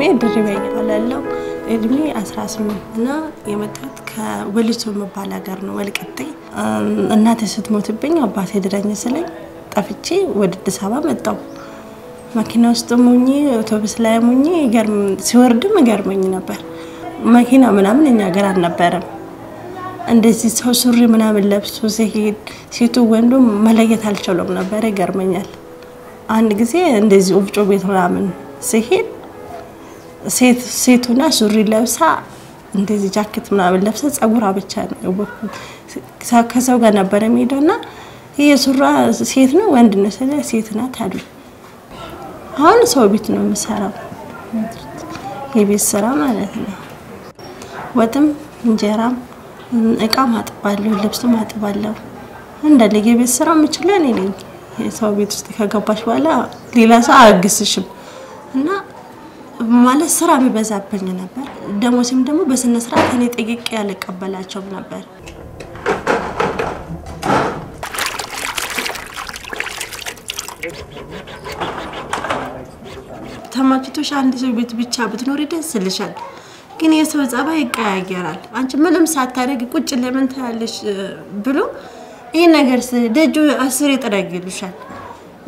ስሜ ድርቤ እባላለሁ። እድሜ 18 እና የመጣሁት ከወሊሶ የሚባል ሀገር ነው፣ ወልቂጤ። እናቴ ስትሞትብኝ አባቴ ድረኝ ስለኝ ጠፍቼ ወደ አዲስ አበባ መጣሁ። መኪና ውስጥ ሙኜ አውቶቡስ ላይ ሙኜ ሲወርድም ይገርመኝ ነበር። መኪና ምናምን እኛ ሀገር አልነበረም። እንደዚህ ሰው ሱሪ ምናምን ለብሶ ሲሄድ ሴቱ ወንዱ መለየት አልችሉም ነበር። ይገርመኛል። አንድ ጊዜ እንደዚህ ወፍጮ ቤት ምናምን ሲሄድ ሴቱና ሱሪ ለብሳ እንደዚህ ጃኬት ምናምን ለብሳ ጸጉሯ ብቻ ነው ከሰው ጋር ነበረ የሚሄደው እና ይህ ሱሯ ሴት ነው ወንድ ነው ስለ ሴት ናት አሉ። አሁን ሰው ቤት ነው የምሰራው፣ የቤት ስራ ማለት ነው። ወጥም እንጀራም እቃም አጥባለሁ፣ ልብስም አጥባለሁ። እንዳለ የቤት ስራ የምችለው እኔ ነኝ። ሰው ቤት ውስጥ ከገባሽ በኋላ ሌላ ሰው አያግስሽም እና ማለት ስራ የሚበዛብኝ ነበር። ደሞሴም ደግሞ በስነ ስርዓት እኔ ጠይቄ ያልቀበላቸውም ነበር። ተመችቶሽ አንድ ሰው ቤት ብቻ ብትኖሪ ደስ ይልሻል። ግን የሰው ጸባይ ይቀያየራል። አንቺ ምንም ሳታደርጊ ቁጭ ለምን ታያለሽ ብሎ ይህ ነገር ደጁ አስር ጥረግ ይሉሻል።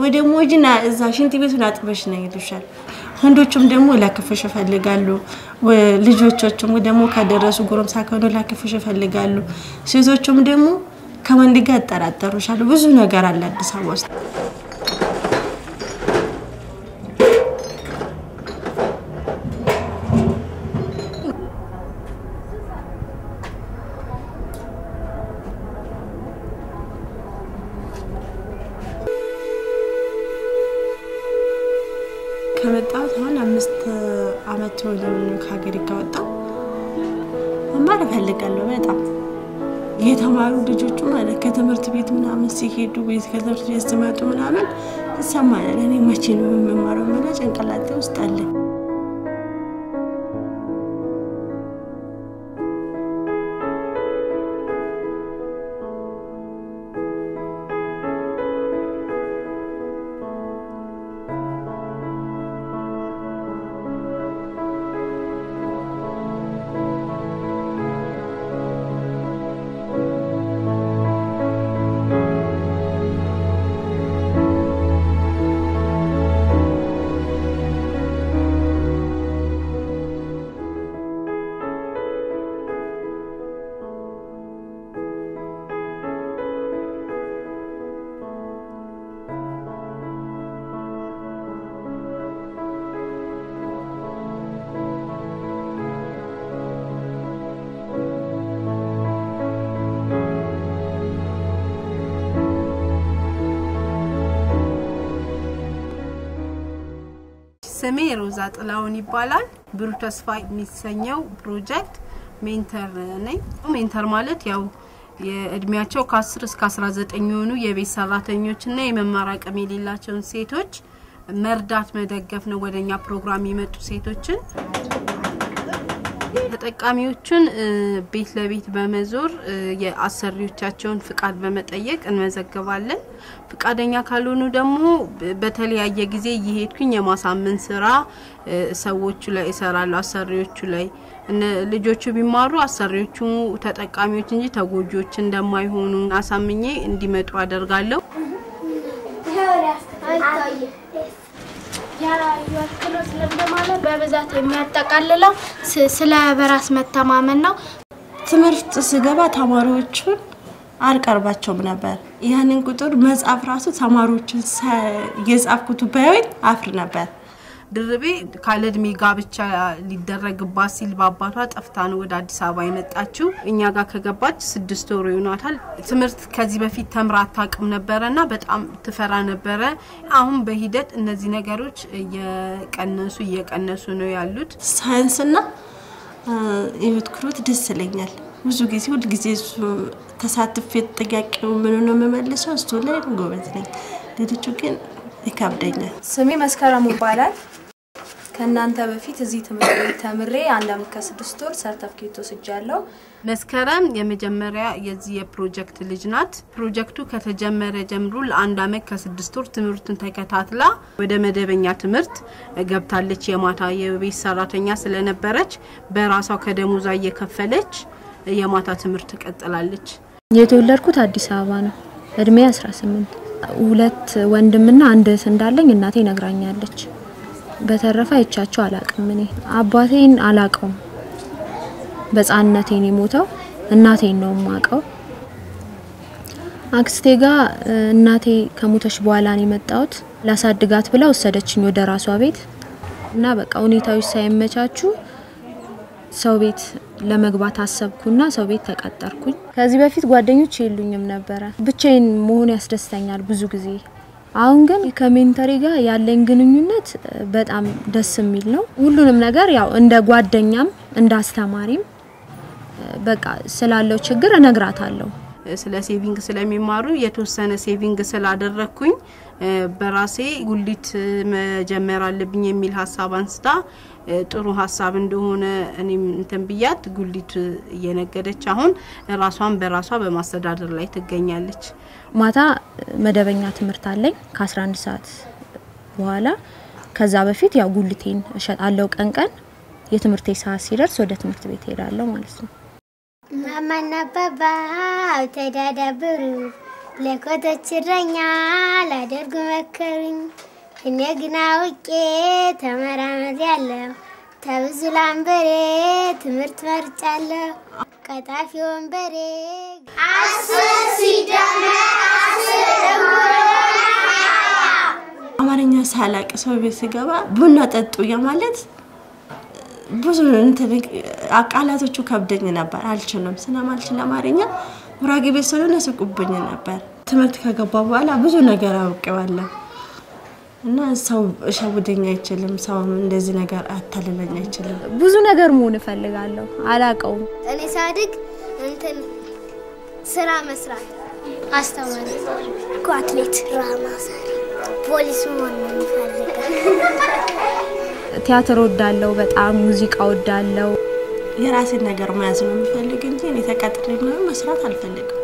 ወይ ደግሞ ሂጂና እዛ ሽንት ቤቱን አጥበሽ ነው ይሉሻል። ወንዶቹም ደግሞ ላክፍሽ ይፈልጋሉ። ልጆቻቸውም ደግሞ ከደረሱ ጎረምሳ ከሆኑ ላክፍሽ ይፈልጋሉ። ሴቶቹም ደግሞ ከወንድ ጋር ያጠራጠሩሻል። ብዙ ነገር አለ አዲስ አበባ ውስጥ። ከሀገር ከወጣሁ። መማር እፈልጋለሁ በጣም የተማሩ ልጆቹ ማለት ከትምህርት ቤት ምናምን ሲሄዱ ቤት ከትምህርት ቤት ሲመጡ ምናምን ይሰማናል። እኔ መቼ ነው የምማረው ጭንቅላቴ ውስጥ አለ። ስሜ ሮዛ ጥላውን ይባላል። ብሩህ ተስፋ የሚሰኘው ፕሮጀክት mentor ነኝ። mentor ማለት ያው የእድሜያቸው ከ10 እስከ 19 የሆኑ የቤት ሰራተኞችና የመማር አቅም የሌላቸውን ሴቶች መርዳት መደገፍ ነው። ወደኛ ፕሮግራም የመጡ ሴቶችን ተጠቃሚዎቹን ቤት ለቤት በመዞር የአሰሪዎቻቸውን ፍቃድ በመጠየቅ እንመዘግባለን። ፍቃደኛ ካልሆኑ ደግሞ በተለያየ ጊዜ እየሄድኩኝ የማሳመን ስራ ሰዎቹ ላይ እሰራለሁ። አሰሪዎቹ ላይ ልጆቹ ቢማሩ አሰሪዎቹ ተጠቃሚዎች እንጂ ተጎጂዎች እንደማይሆኑ አሳምኜ እንዲመጡ አደርጋለሁ። ክህሎት ልምድ ማለት በብዛት የሚያጠቃልለው ስለ በራስ መተማመን ነው። ትምህርት ስገባ ተማሪዎቹን አልቀርባቸውም ነበር። ያንን ቁጥር መጻፍ ራሱ ተማሪዎችን የጻፍኩት ባይሆን አፍር ነበር። ድርቤ ካለ እድሜ ጋብቻ ሊደረግባት ሲል በአባቷ ጠፍታ ነው ወደ አዲስ አበባ የመጣችው። እኛ ጋር ከገባች ስድስት ወሩ ይሆናታል። ትምህርት ከዚህ በፊት ተምራ አታውቅም ነበረ እና በጣም ትፈራ ነበረ። አሁን በሂደት እነዚህ ነገሮች እየቀነሱ እየቀነሱ ነው ያሉት። ሳይንስና የህይወት ክህሎት ደስ ይለኛል። ብዙ ጊዜ ሁል ጊዜ እሱ ተሳትፌ ጥያቄው ምን ነው የምመልሰው እሱ ላይ ጎበዝ ነኝ። ሌሎቹ ግን ይከብደኛል። ስሜ መስከረም ይባላል። ከእናንተ በፊት እዚህ ትምህርት ቤት ተምሬ አንድ አመት ከስድስት ወር ሰርተፍኬት ወስጃለሁ። መስከረም የመጀመሪያ የዚህ የፕሮጀክት ልጅ ናት። ፕሮጀክቱ ከተጀመረ ጀምሮ ለአንድ አመት ከስድስት ወር ትምህርቱን ተከታትላ ወደ መደበኛ ትምህርት ገብታለች። የማታ የቤት ሰራተኛ ስለነበረች በራሷ ከደሞዟ እየከፈለች የማታ ትምህርት ቀጥላለች። የተወለድኩት አዲስ አበባ ነው። እድሜ 18 ሁለት ወንድምና አንድ እህት እንዳለኝ እናቴ ነግራኛለች። በተረፈ አይቻቸው አላቅም። እኔ አባቴን አላቀውም። በሕፃንነቴን የሞተው እናቴን ነው የማውቀው። አክስቴ ጋር እናቴ ከሞተች በኋላ ነው የመጣሁት። ላሳድጋት ብላ ወሰደችኝ ወደ ራሷ ቤት እና በቃ ሁኔታዎች ሳይመቻቹ ሰው ቤት ለመግባት አሰብኩና ሰው ቤት ተቀጠርኩኝ። ከዚህ በፊት ጓደኞች የሉኝም ነበረ። ብቻዬን መሆን ያስደስተኛል ብዙ ጊዜ። አሁን ግን ከሜንተሪ ጋር ያለኝ ግንኙነት በጣም ደስ የሚል ነው። ሁሉንም ነገር ያው እንደ ጓደኛም እንደ አስተማሪም በቃ ስላለው ችግር እነግራታለሁ። ስለ saving ስለሚማሩ የተወሰነ saving ስላደረግኩኝ በራሴ ጉሊት መጀመር አለብኝ የሚል ሀሳብ አንስታ ጥሩ ሀሳብ እንደሆነ እኔም እንትን ብያት ጉሊት እየነገደች አሁን ራሷን በራሷ በማስተዳደር ላይ ትገኛለች። ማታ መደበኛ ትምህርት አለኝ ከ11 ሰዓት በኋላ። ከዛ በፊት ያው ጉልቴን እሸጣለሁ ቀን ቀን። የትምህርቴ ሰዓት ሲደርስ ወደ ትምህርት ቤት ሄዳለሁ ማለት ነው። ማማና ተዳዳብሩ ለኮቶች እረኛ ላደርጉ መከሩኝ። እኔ ግን አውቄ ተመራመድ ያለው ተብዙ ላንበሬ ትምህርት መርጫለሁ። ቀጣፊ ወንበሬ አስር ሲደመር አማርኛ ሳላቅ ሰው ቤት ስገባ ቡና ጠጡ ማለት ብዙ ቃላቶቹ ከብደኝ ነበር። አልችልም ስለማልችል አማርኛ ጉራጌ ቤት ስለሆነ ስቁብኝ ነበር። ትምህርት ከገባ በኋላ ብዙ ነገር አውቄዋለሁ እና ሰው ሸውደኝ አይችልም። ሰው እንደዚህ ነገር አታልለኝ አይችልም። ብዙ ነገር መሆን እፈልጋለሁ። አላቀውም። እኔ ሳድግ እንትን ስራ መስራት፣ አስተማሪ፣ አትሌት፣ ራማ ሰሪ፣ ፖሊስ መሆን ነው የምፈልገው። ቲያትር ወዳለው በጣም ሙዚቃ ወዳለው የራሴን ነገር መያዝ ነው የምፈልግ እንጂ እኔ ተቀጥሬ ምናምን መስራት አልፈልግም።